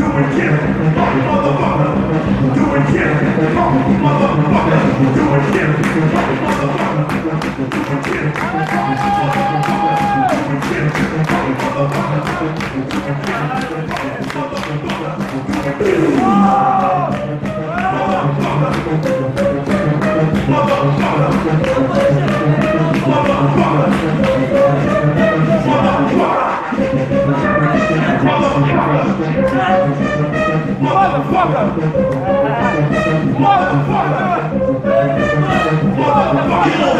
Do it, kid. Fuck, motherfucker. Do it, kid. Fuck, motherfucker. Do it, kid. Fuck, motherfucker. Do it, kid.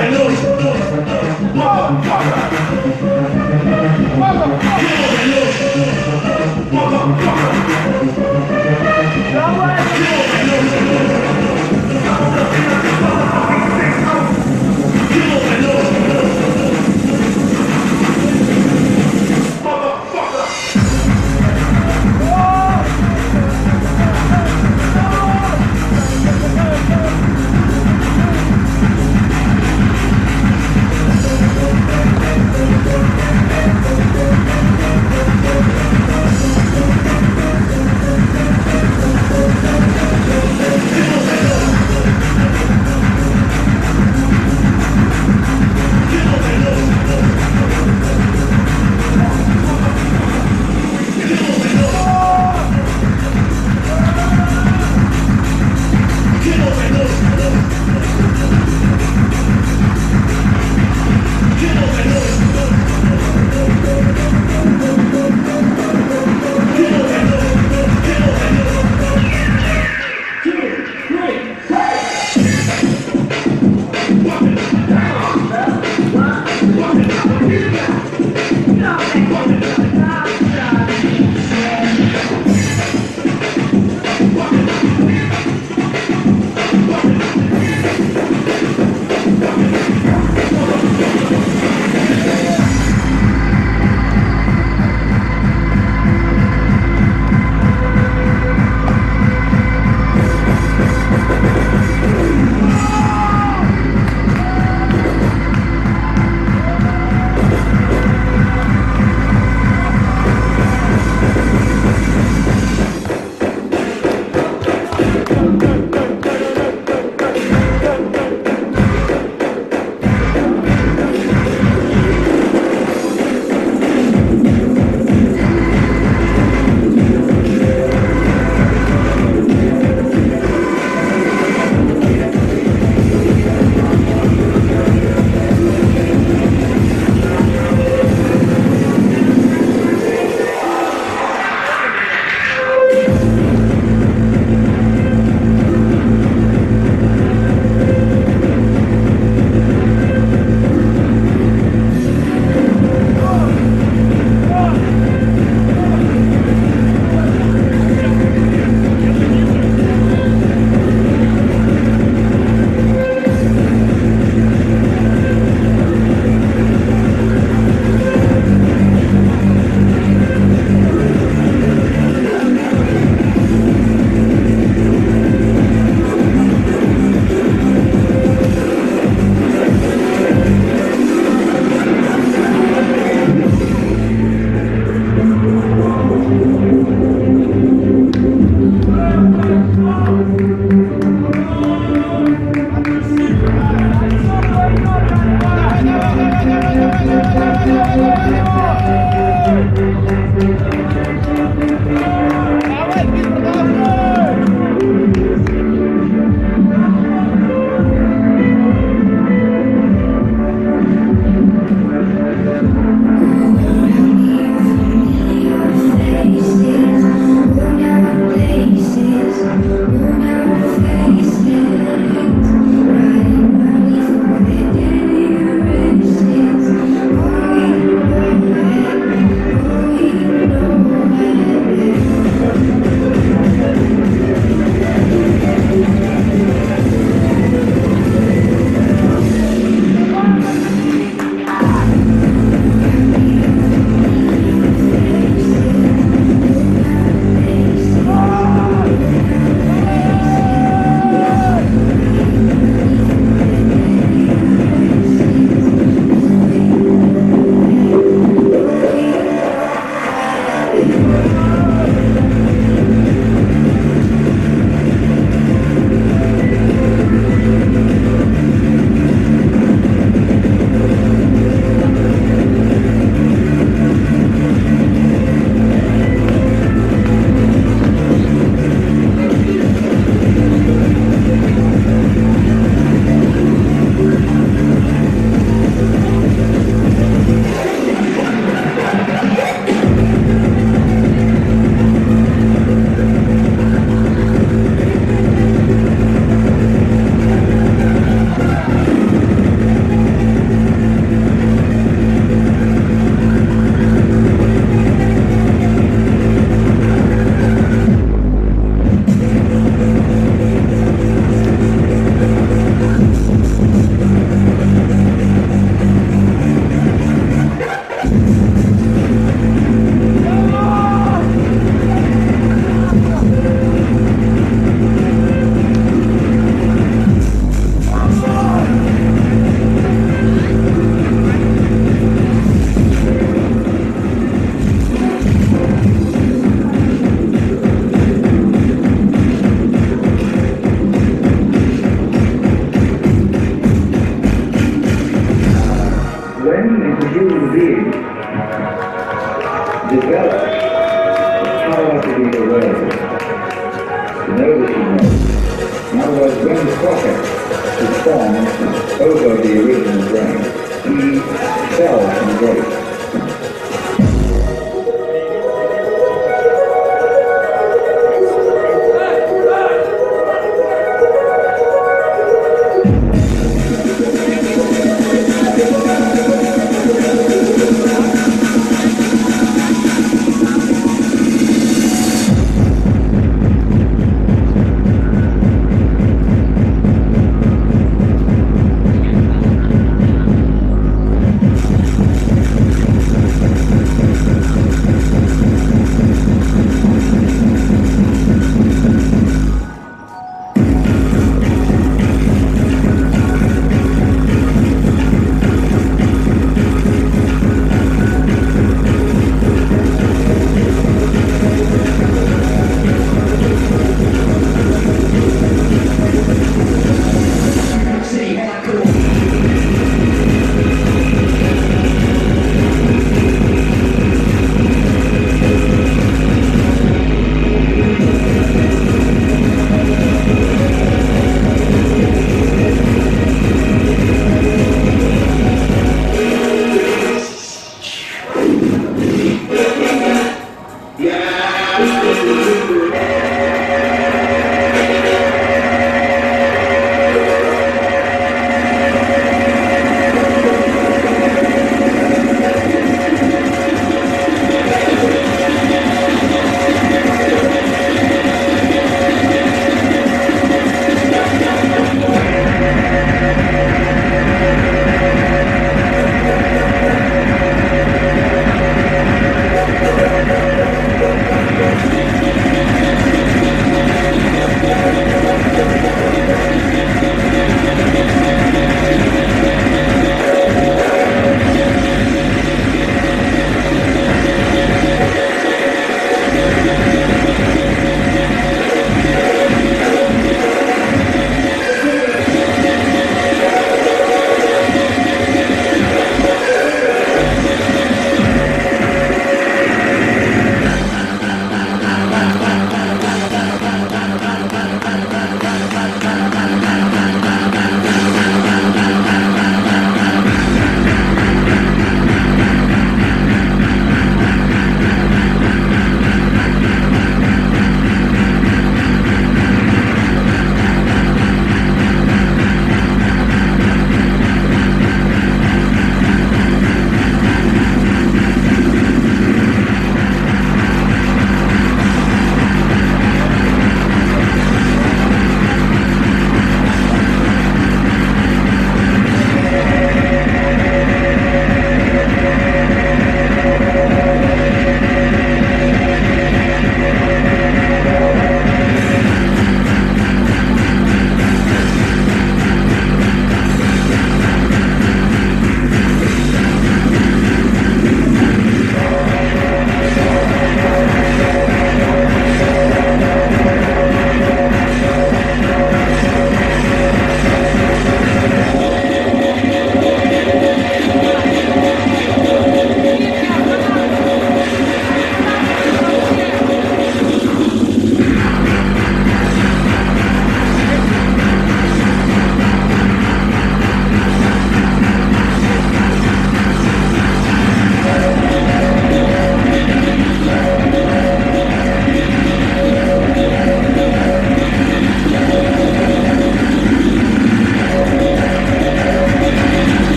Aleluya.